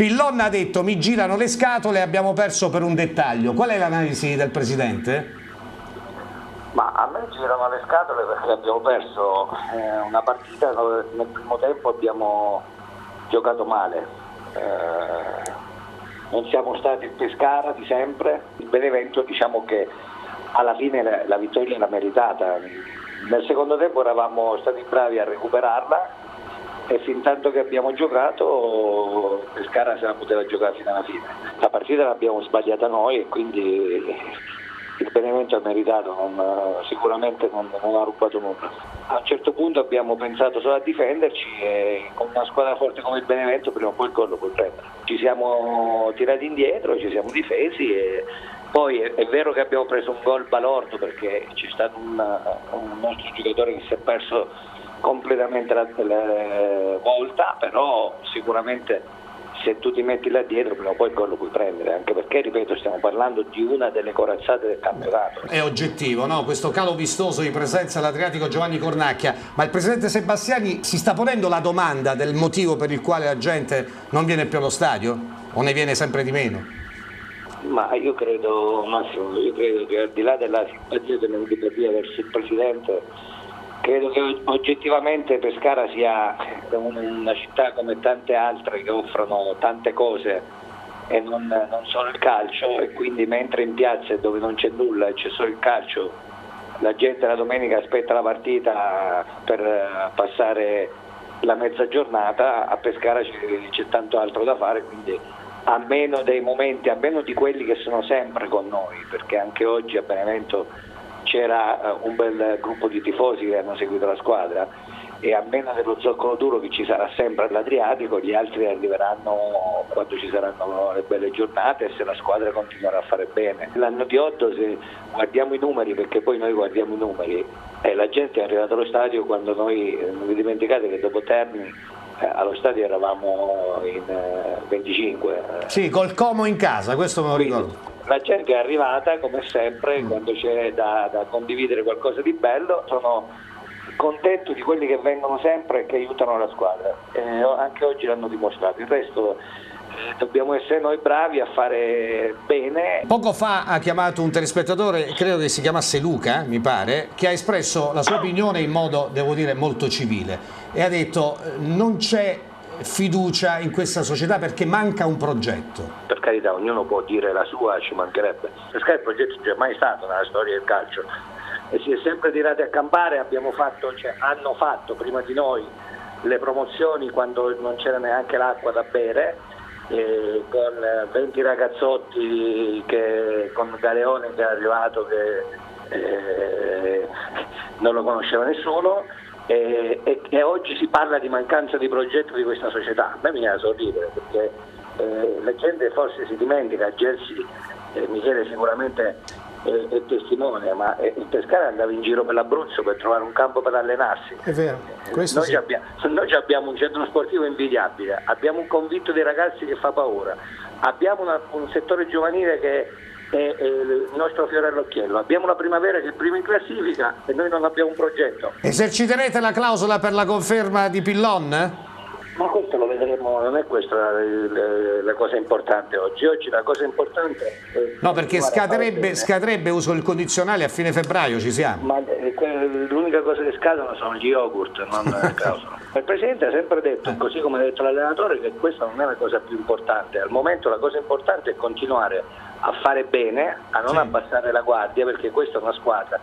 Pillon ha detto mi girano le scatole e abbiamo perso per un dettaglio. Qual è l'analisi del Presidente? Ma a me girano le scatole perché abbiamo perso eh, una partita dove nel primo tempo abbiamo giocato male. Eh, non siamo stati Pescara di sempre. Il Benevento diciamo che alla fine la, la vittoria l'ha meritata. Nel secondo tempo eravamo stati bravi a recuperarla e fin tanto che abbiamo giocato Pescara se la poteva giocare fino alla fine. La partita l'abbiamo sbagliata noi e quindi il Benevento ha meritato, non, sicuramente non, non, ha rubato nulla. A un certo punto abbiamo pensato solo a difenderci e con una squadra forte come il Benevento prima o poi il gol lo puoi prendere. Ci siamo tirati indietro, ci siamo difesi e poi è, è vero che abbiamo preso un gol balordo perché c'è stato un, un nostro giocatore che si è perso completamente la, la volta, però sicuramente se tu ti metti là dietro prima o poi il gol lo puoi prendere, anche perché, ripeto, stiamo parlando di una delle corazzate del campionato. È oggettivo, no? Questo calo vistoso di presenza all'Adriatico Giovanni Cornacchia, ma il Presidente Sebastiani si sta ponendo la domanda del motivo per il quale la gente non viene più allo stadio? O ne viene sempre di meno? Ma io credo, Massimo, io credo che al di là della simpatia e dell'antipatia verso il Presidente Credo che oggettivamente Pescara sia una città come tante altre che offrono tante cose e non, non solo il calcio e quindi mentre in piazze dove non c'è nulla e c'è solo il calcio la gente la domenica aspetta la partita per passare la mezza giornata, a Pescara c'è tanto altro da fare, quindi a meno dei momenti, a meno di quelli che sono sempre con noi, perché anche oggi a Benevento c'era eh, un bel gruppo di tifosi che hanno seguito la squadra e a meno dello zoccolo duro che ci sarà sempre all'Adriatico, gli altri arriveranno quando ci saranno le belle giornate e se la squadra continuerà a fare bene. L'anno di Otto, se guardiamo i numeri, perché poi noi guardiamo i numeri, eh, la gente è arrivata allo stadio quando noi, non vi dimenticate che dopo Termini eh, allo stadio eravamo in eh, 25. Sì, col Como in casa, questo me lo ricordo la gente è arrivata come sempre mm. quando c'è da, da, condividere qualcosa di bello, sono contento di quelli che vengono sempre e che aiutano la squadra, eh, anche oggi l'hanno dimostrato, il resto eh, dobbiamo essere noi bravi a fare bene. Poco fa ha chiamato un telespettatore, credo che si chiamasse Luca, mi pare, che ha espresso la sua opinione in modo, devo dire, molto civile e ha detto eh, non c'è fiducia in questa società perché manca un progetto. Per carità, ognuno può dire la sua, ci mancherebbe. Perché il progetto non c'è mai stato nella storia del calcio e si è sempre tirati a campare, fatto, cioè, hanno fatto prima di noi le promozioni quando non c'era neanche l'acqua da bere, eh, con 20 ragazzotti che, con Galeone che è arrivato che eh, non lo conosceva nessuno e, e, e, oggi si parla di mancanza di progetto di questa società. A me mi viene a sorridere perché eh, la gente forse si dimentica, Gelsi, eh, Michele sicuramente è, è testimone, ma eh, il Pescara andava in giro per l'Abruzzo per trovare un campo per allenarsi. È vero, noi, sì. abbiamo, noi abbiamo un centro sportivo invidiabile, abbiamo un convitto dei ragazzi che fa paura, abbiamo una, un settore giovanile che è, è il nostro fiore all'occhiello. Abbiamo la primavera che è prima in classifica e noi non abbiamo un progetto. Eserciterete la clausola per la conferma di Pillon? Ma questo lo vedremo, non è questa la, la, la, cosa importante oggi. Oggi la cosa importante è. No, perché scadrebbe, scadrebbe, uso il condizionale a fine febbraio, ci siamo. Ma eh, l'unica cosa che scadono sono gli yogurt, non le clausole. Il Presidente ha sempre detto, così come ha detto l'allenatore, che questa non è la cosa più importante. Al momento la cosa importante è continuare a fare bene, a non sì. abbassare la guardia, perché questa è una squadra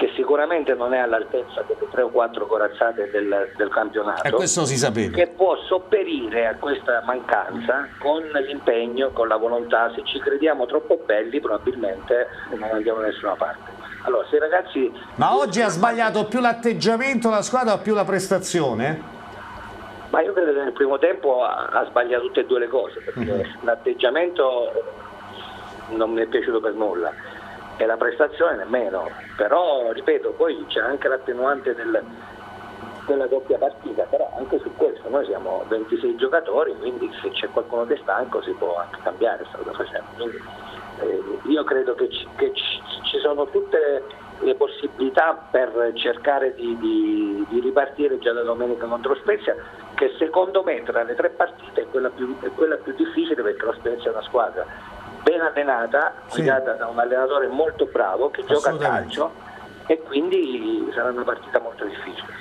che sicuramente non è all'altezza delle tre o quattro corazzate del, del campionato, e questo si sapeva. che può sopperire a questa mancanza con l'impegno, con la volontà, se ci crediamo troppo belli probabilmente non andiamo da nessuna parte. Allora, se ragazzi... Ma oggi ha sbagliato più l'atteggiamento la squadra o più la prestazione? Ma io credo che nel primo tempo ha, sbagliato tutte e due le cose, perché mm-hmm. l'atteggiamento non mi è piaciuto per nulla e la prestazione nemmeno, però ripeto poi c'è anche l'attenuante del, della doppia partita, però anche su questo noi siamo 26 giocatori, quindi se c'è qualcuno che è stanco si può anche cambiare, sta facendo. Quindi, eh, io credo che, ci, che ci, ci sono tutte le possibilità per cercare di, di, di, ripartire già da domenica contro Spezia, che secondo me tra le tre partite è quella più, è quella più difficile perché lo Spezia è una squadra ben allenata, guidata da un allenatore molto bravo che gioca a calcio e quindi sarà una partita molto difficile.